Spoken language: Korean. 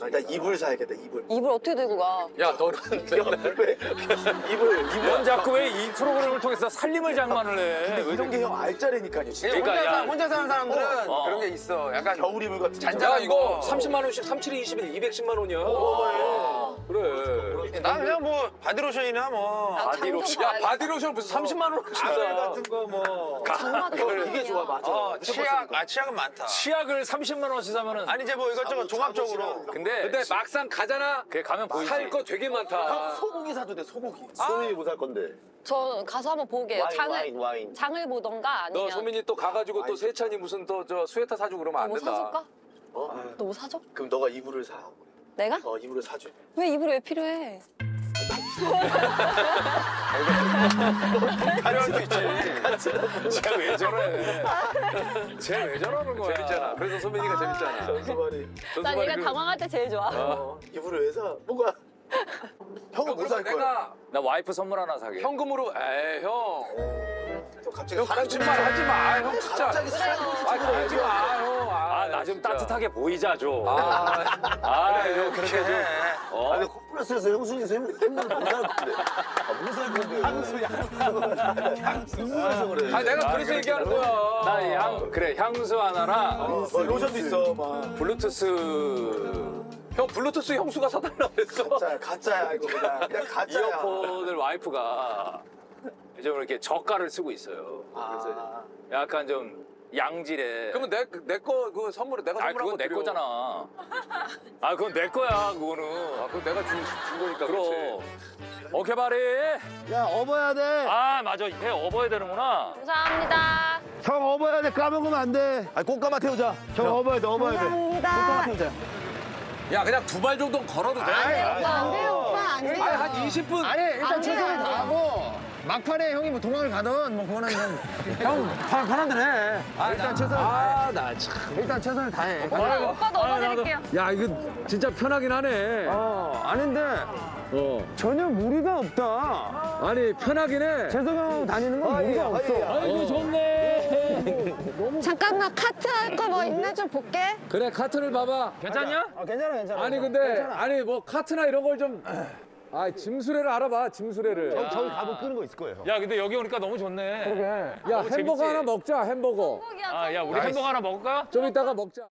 나 일단 이불 사야겠다 이불. 이불 어떻게 들고 가? 야 너는 왜 이불 넌 이불 자꾸 왜 이 프로그램을 통해서 살림을 장만을 해? 왜 이런 게 형 알짜리니까요. 진짜. 그러니까 혼자, 야. 사, 혼자 사는 사람들은 어. 그런 게 있어. 약간 겨울 이불 같은 거. 잔잔한 야 이거 거. 30만 원씩 37에 21 210만 원이야. 그래. 나 그냥 뭐 바디로션이나 뭐. 나 바디로션. 장좀 야. 바디로션 무슨 30만 원을 가을 진짜. 같은 거 뭐. 장마도 이게 좋아 맞아. 어, 치약, 아, 치약은 많다. 치약을 30만 원씩 사면은. 아니, 이제 뭐 이것저것 종합적으로. 근데 근데 막상 가잖아. 그래 가면 보이지. 살거 되게 많다. 소고기 사도 돼 소고기. 소민이 뭐살 건데? 저 가서 한번 보게요. 와인, 장을 와인, 와인. 장을 보던가 아니면 너 소민이 또 가가지고 또 세찬이 무슨 또 저 스웨터 사주고 그러면 안뭐 된다. 사줄까? 어? 너 뭐 사줘? 그럼 너가 이불을 사. 내가? 어 이불을 사줘. 왜 이불이 왜 필요해? 필요할 수 있지. 쟤왜 저래? 쟤왜 저러는 거야? 재밌잖아. 그래서 소민이가 재밌잖아. 전수발이. 난 얘가 당황할 때 제일 좋아. 어 이불을 왜 사? 뭐가? 형은 뭐살 거야? 내가 나 와이프 선물 하나 사게. 현금으로 에이 형. 형 갑자기 형 거짓말 하지 마. 형 진짜. 갑자기 사람들이 아, 그러지 마, 형. 아, 나좀 따뜻하게 보이자, 좀. 아, 아, 형, 그렇게 좀. 어? 아니 홈플러스에서 형수님 세 명이 못살 건데. 아 못살 건데. 향수 향수. 향수 그래. 아, 내가 그래서 얘기하는 거야. 나 향, 그래, 향수 하나랑 어, 로션도 있어 막. 블루투스. 형, 블루투스 형수가 사달라고 그랬어. 가짜야 가짜야 이거 그냥 그냥 가짜야. 이어폰을 와이프가 이제 이렇게 저가를 쓰고 있어요. 그래서 아, 약간 좀 양질의. 그러면 내 내거그 선물을 내가 아, 선물한 그건 거 내 드려. 거잖아. 아, 그건 내 거야, 그거는. 아, 그거 내가 준, 준 거니까 그럼. 그렇지. 오케이, 바리. 야 업어야 돼. 아, 맞아. 배 업어야 되는구나. 감사합니다. 형 업어야 돼. 까먹으면 안 돼. 아니 꽃가마 태우자. 형 업어야 돼. 업어야 돼. 감사합니다. 야 그냥 두 발 정도 걸어도 돼. 안 돼요, 오빠. 안 돼요. 아니 한 20분. 아니, 일단 안 돼, 최선을 안 돼. 다하고. 막판에 형이 뭐 도망을 가든 뭐 그거는 형, 편- 편한 대로 해. 일단 최선을 다해. 아나 참. 일단 최선을 다해. 오빠, 오빠도 업어드릴게요. 야 이거 진짜 편하긴 하네. 어, 아닌데 어. 전혀 무리가 없다. 아니 편하긴 해. 재석 형 다니는 건 무리가 없어. 아이고 좋네. 잠깐만 카트 할 거 뭐 있나 좀 볼게. 그래 카트를 봐봐. 괜찮냐? 아, 괜찮아, 괜찮아. 아니 근데 아니 뭐 카트나 이런 걸 좀. 아 짐수레를 알아봐 짐수레를. 저기 가면 끄는 거 있을 거예요. 야, 근데 여기 오니까 너무 좋네. 야 너무 햄버거 재밌지? 하나 먹자 햄버거. 아, 야, 우리 햄버거 하나 먹을까? 좀 이따가 먹자.